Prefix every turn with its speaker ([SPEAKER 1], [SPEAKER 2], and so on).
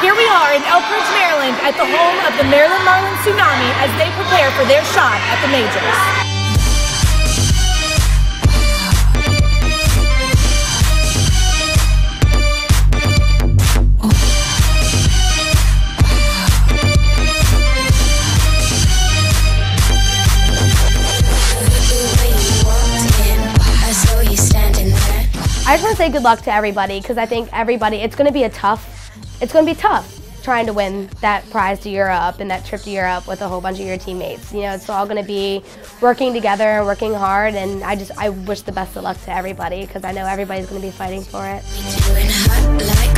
[SPEAKER 1] Here we are in Elkridge, Maryland, at the home of the Maryland Marlins Tsunami as they prepare for their shot at the majors.
[SPEAKER 2] I just want to say good luck to everybody because I think everybody, it's going to be a tough, it's going to be tough trying to win that prize to Europe and that trip to Europe with a whole bunch of your teammates. You know, it's all going to be working together and working hard and I just, I wish the best of luck to everybody because I know everybody's going to be fighting for it.